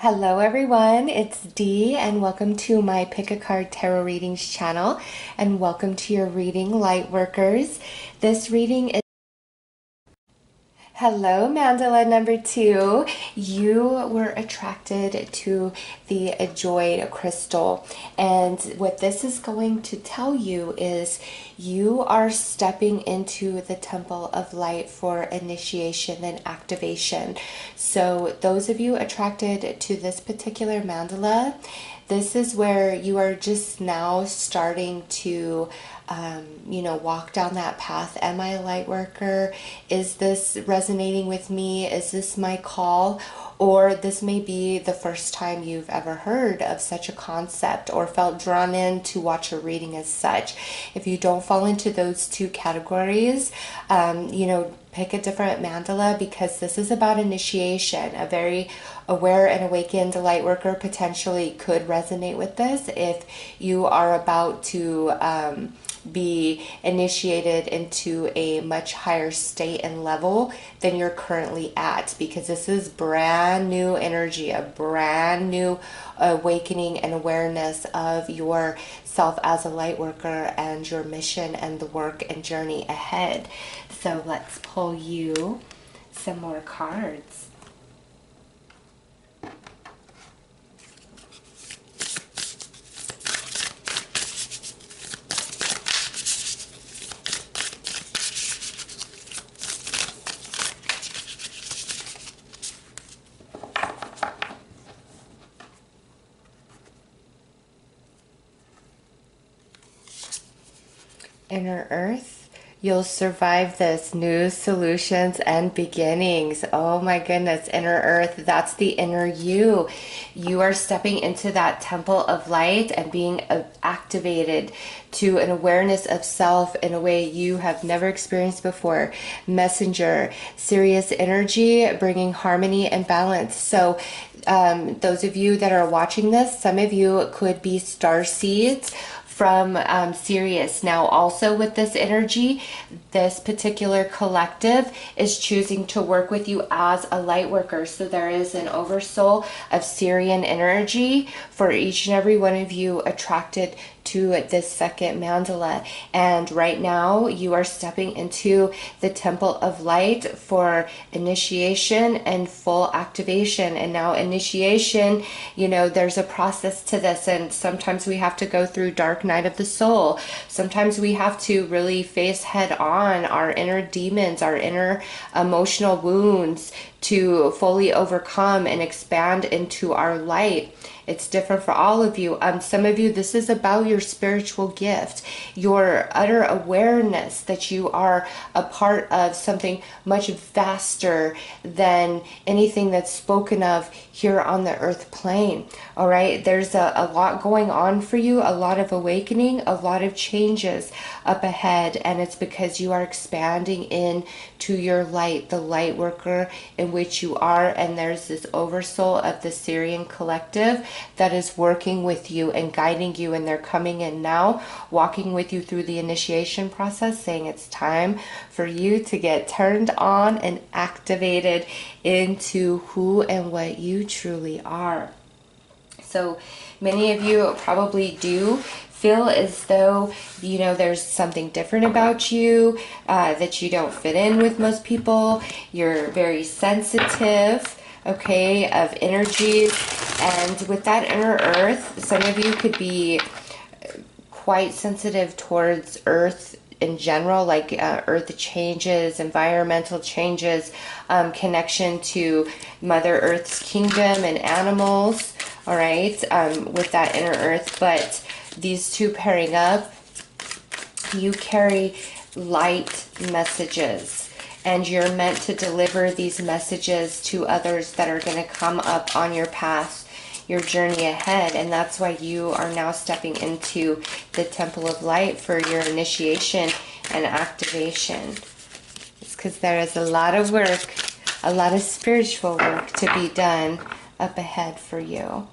Hello everyone, it's Dee and welcome to my Pick a Card Tarot Readings channel and welcome to your reading Lightworkers. This reading is Hello, mandala number two. You were attracted to the Ajoite crystal. And what this is going to tell you is you are stepping into the temple of light for initiation and activation. So, those of you attracted to this particular mandala, this is where you are just now starting to um, you know, walk down that path. Am I a light worker? Is this resonating with me? Is this my call? Or this may be the first time you've ever heard of such a concept or felt drawn in to watch a reading as such. If you don't fall into those two categories, um, you know, pick a different mandala because this is about initiation. A very aware and awakened light worker potentially could resonate with this if you are about to. Um, be initiated into a much higher state and level than you're currently at because this is brand new energy, a brand new awakening and awareness of yourself as a light worker and your mission and the work and journey ahead. So let's pull you some more cards. Inner earth. You'll survive this. New solutions and beginnings. Oh my goodness, inner earth. That's the inner you. You are stepping into that temple of light and being activated to an awareness of self in a way you have never experienced before. Messenger, Sirius energy, bringing harmony and balance. So, um, those of you that are watching this, some of you could be star seeds from um, Sirius. Now, also with this energy, this particular collective is choosing to work with you as a light worker. So there is an oversoul of Sirian energy for each and every one of you attracted to this second mandala. And right now, you are stepping into the temple of light for initiation and full activation. And now, initiation, you know, there's a process to this, and sometimes we have to go through dark night of the soul. Sometimes we have to really face head on our inner demons, our inner emotional wounds to fully overcome and expand into our light. It's different for all of you. Um, some of you, this is about your spiritual gift, your utter awareness that you are a part of something much vaster than anything that's spoken of here on the earth plane. All right, there's a, a lot going on for you, a lot of awakening, a lot of changes up ahead, and it's because you are expanding in to your light, the light worker in which you are, and there's this oversoul of the Sirian collective that is working with you and guiding you, and they're coming in now, walking with you through the initiation process, saying it's time for you to get turned on and activated into who and what you truly are. So, many of you probably do feel as though you know there's something different about you uh, that you don't fit in with most people you're very sensitive okay, of energies. And with that inner earth, some of you could be quite sensitive towards earth in general, like uh, earth changes, environmental changes, um, connection to Mother Earth's kingdom and animals, all right, um, with that inner earth. But these two pairing up, you carry light messages and you're meant to deliver these messages to others that are going to come up on your path your journey ahead. And that's why you are now stepping into the temple of light for your initiation and activation. It's because there is a lot of work a lot of spiritual work to be done up ahead for you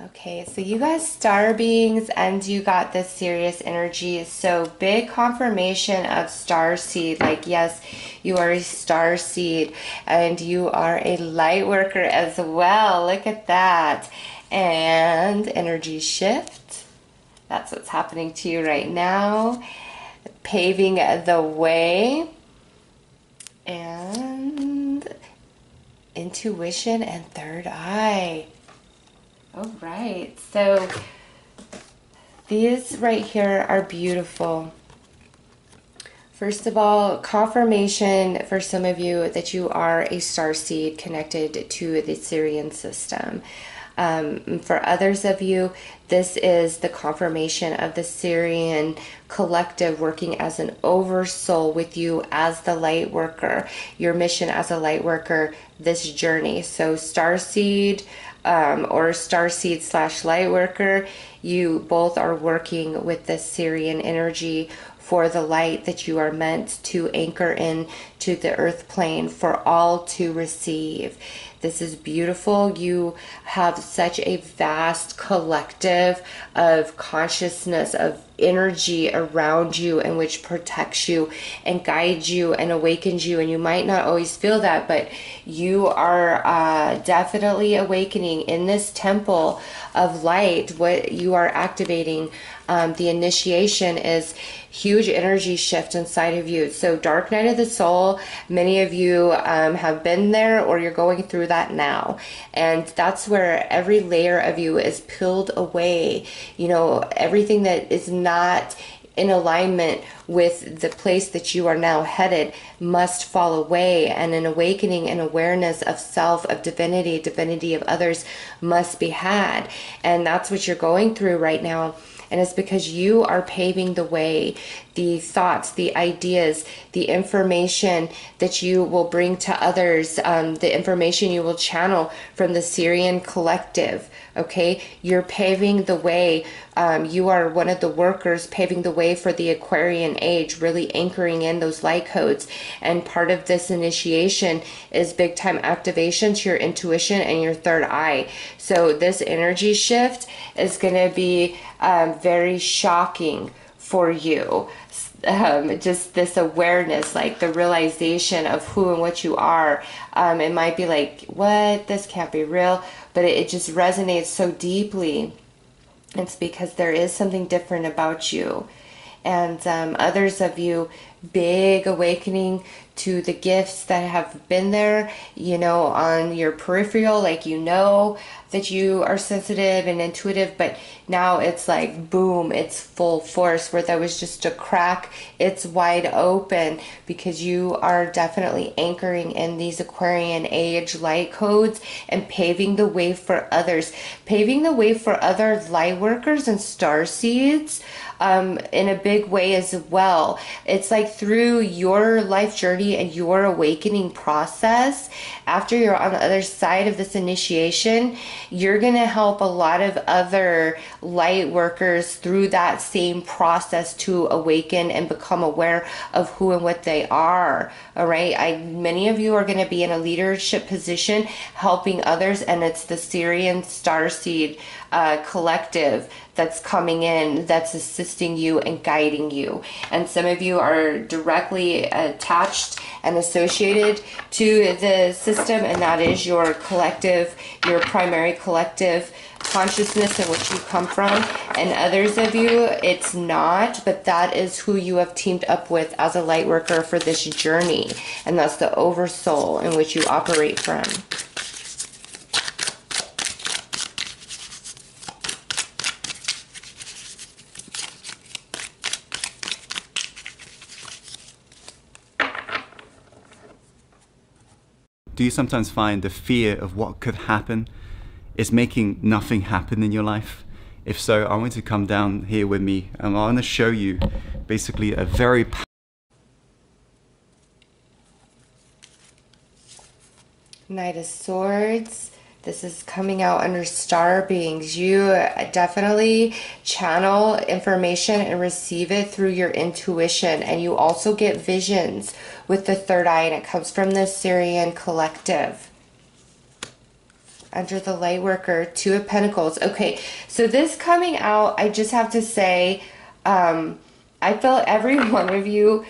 Okay, so you guys star beings and you got this Sirius energy. So big confirmation of star seed. Like, yes, you are a star seed and you are a light worker as well. Look at that. And energy shift. That's what's happening to you right now. Paving the way. And intuition and third eye. All right, so these right here are beautiful. First of all, confirmation for some of you that you are a star seed connected to the Sirian system. Um, for others of you, this is the confirmation of the Sirian collective working as an oversoul with you as the light worker, your mission as a light worker, this journey. So, star seed um, or star seed slash light worker, you both are working with this Sirian energy for the light that you are meant to anchor in to the earth plane for all to receive. This is beautiful. You have such a vast collective of consciousness, of energy around you and which protects you and guides you and awakens you. And you might not always feel that, but you are uh, definitely awakening in this temple of light. What you are activating, um, the initiation is huge energy shift inside of you. So, dark night of the soul, many of you um, have been there or you're going through that now. And that's where every layer of you is peeled away. You know, everything that is not in alignment with the place that you are now headed must fall away and an awakening and awareness of self of divinity divinity of others must be had. And that's what you're going through right now. And it's because you are paving the way, the thoughts, the ideas, the information that you will bring to others, um, the information you will channel from the Sirian collective. Okay, you're paving the way. Um, you are one of the workers paving the way for the Aquarian age, really anchoring in those light codes. And part of this initiation is big time activation to your intuition and your third eye. So, this energy shift is going to be um, very shocking for you. Um, just this awareness, like the realization of who and what you are. Um, it might be like, what? This can't be real. But it, it just resonates so deeply. It's because there is something different about you. And um, others of you, big awakening to the gifts that have been there, you know, on your peripheral, like you know that you are sensitive and intuitive, but now it's like boom, it's full force where there was just a crack, it's wide open because you are definitely anchoring in these Aquarian age light codes and paving the way for others, paving the way for other light workers and star seeds um, in a big way as well. It's like through your life journey and your awakening process, after you're on the other side of this initiation, you're going to help a lot of other light workers through that same process to awaken and become aware of who and what they are. All right. I, many of you are going to be in a leadership position helping others, and it's the Sirian Starseed uh, collective that's coming in that's assisting you and guiding you. And some of you are directly attached and associated to the system, and that is your collective, your primary collective consciousness in which you come from. And others of you, it's not, but that is who you have teamed up with as a light worker for this journey. And that's the oversoul in which you operate from. Do you sometimes find the fear of what could happen is making nothing happen in your life? If so, I want you to come down here with me and I want to show you basically a very Knight of Swords. This is coming out under star beings. You definitely channel information and receive it through your intuition. And you also get visions with the third eye, and it comes from the Sirian collective. under the light worker, Two of Pentacles. Okay, so this coming out, I just have to say, um, I feel every one of you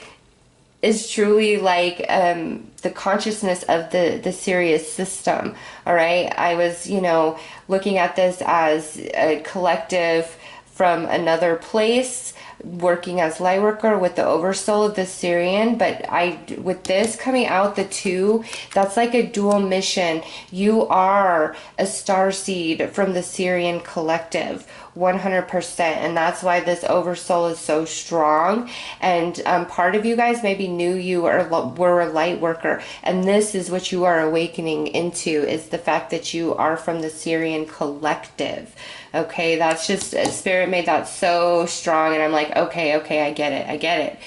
is truly like um, the consciousness of the the Sirius system. All right, I was you know looking at this as a collective from another place working as light worker with the oversoul of the Sirian, but I with this coming out the two, that's like a dual mission. You are a star seed from the Sirian collective 100% and that's why this oversoul is so strong and um, part of you guys maybe knew you were, were a light worker and this is what you are awakening into is the fact that you are from the sirian collective okay that's just spirit made that so strong and i'm like okay okay i get it i get it.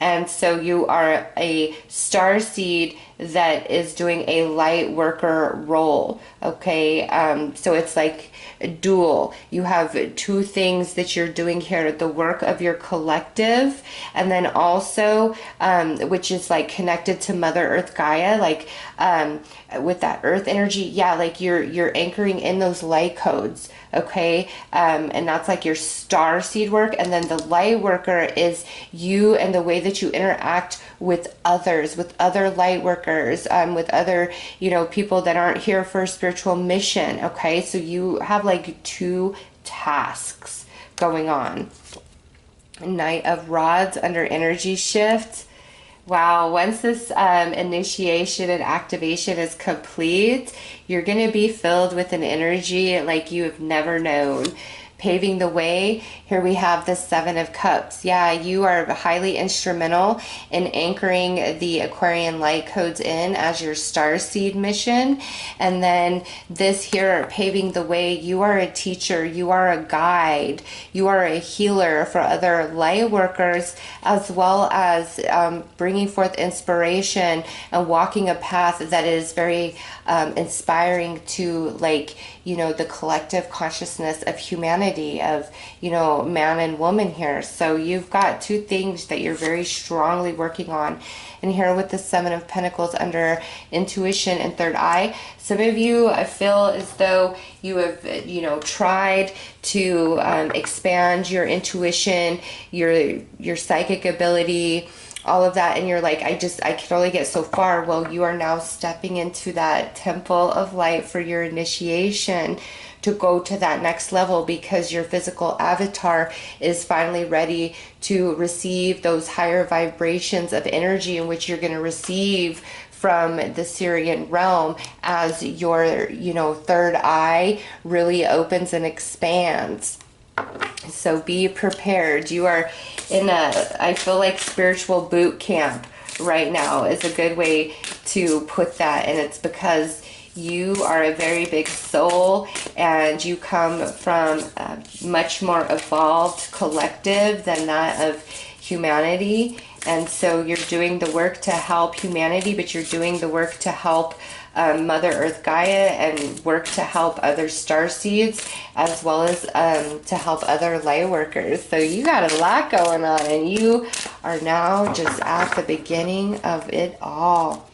And so you are a star seed that is doing a light worker role okay um, so it's like dual. You have two things that you're doing here the work of your collective, and then also, um, which is like connected to Mother Earth Gaia, like um, with that earth energy. Yeah, like you're you're anchoring in those light codes okay um, and that's like your star seed work and then the light worker is you and the way that you interact with others with other light workers um, with other you know people that aren't here for a spiritual mission okay? So you have like two tasks going on. Knight of rods under energy shift. Wow, once this um, initiation and activation is complete, you're going to be filled with an energy like you have never known paving the way. Here we have the Seven of Cups. Yeah, you are highly instrumental in anchoring the Aquarian light codes in as your star seed mission. And then this here, paving the way, you are a teacher, you are a guide, you are a healer for other light workers, as well as um, bringing forth inspiration and walking a path that is very um, inspiring to like you know the collective consciousness of humanity of you know man and woman here. So you've got two things that you're very strongly working on. And here with the seven of pentacles under intuition and third eye some of you I feel as though you have you know tried to um, expand your intuition your your psychic ability all of that and you're like i just i can only get so far well you are now stepping into that temple of light for your initiation to go to that next level because your physical avatar is finally ready to receive those higher vibrations of energy in which you're going to receive from the Sirian realm as your, you know, third eye really opens and expands. So be prepared. You are in a, I feel like spiritual boot camp right now is a good way to put that. And it's because you are a very big soul and you come from a much more evolved collective than that of humanity. And so you're doing the work to help humanity, but you're doing the work to help um, Mother Earth Gaia and work to help other star seeds as well as um, to help other light workers. So you got a lot going on and you are now just at the beginning of it all.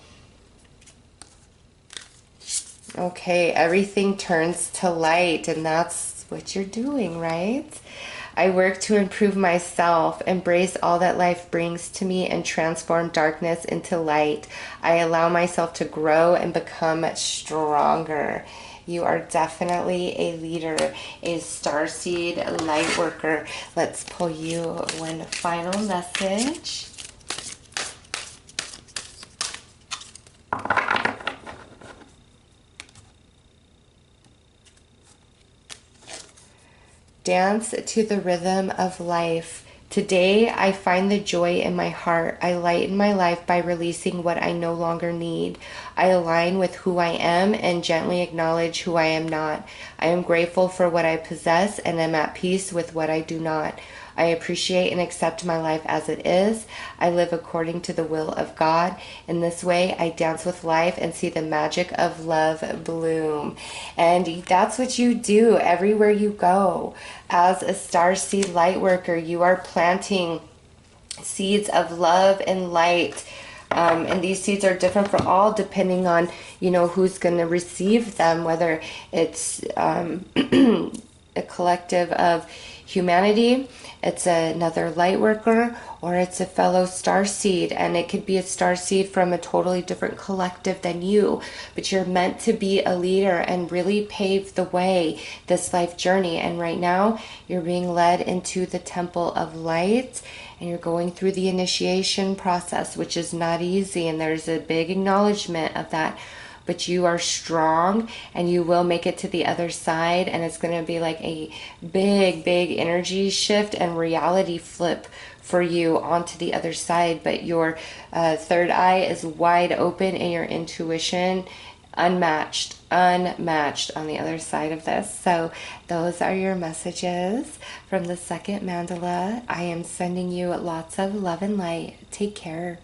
Okay, everything turns to light and that's what you're doing, right? I work to improve myself, embrace all that life brings to me, and transform darkness into light. I allow myself to grow and become stronger. You are definitely a leader, a starseed light worker. Let's pull you one final message. Dance to the rhythm of life. Today, I find the joy in my heart. I lighten my life by releasing what I no longer need. I align with who I am and gently acknowledge who I am not. I am grateful for what I possess and am at peace with what I do not. I appreciate and accept my life as it is. I live according to the will of God. In this way, I dance with life and see the magic of love bloom. And that's what you do everywhere you go. As a star seed light worker, you are planting seeds of love and light Um, and these seeds are different for all depending on, you know, who's going to receive them, whether it's um, a collective of humanity, it's another light worker, or it's a fellow star seed. And it could be a star seed from a totally different collective than you. But you're meant to be a leader and really pave the way this life journey. And right now, you're being led into the temple of light and you're going through the initiation process, which is not easy. And there's a big acknowledgement of that but you are strong and you will make it to the other side. And it's going to be like a big, big energy shift and reality flip for you onto the other side. But your uh, third eye is wide open and your intuition unmatched, unmatched on the other side of this. So, those are your messages from the second mandala. I am sending you lots of love and light. Take care.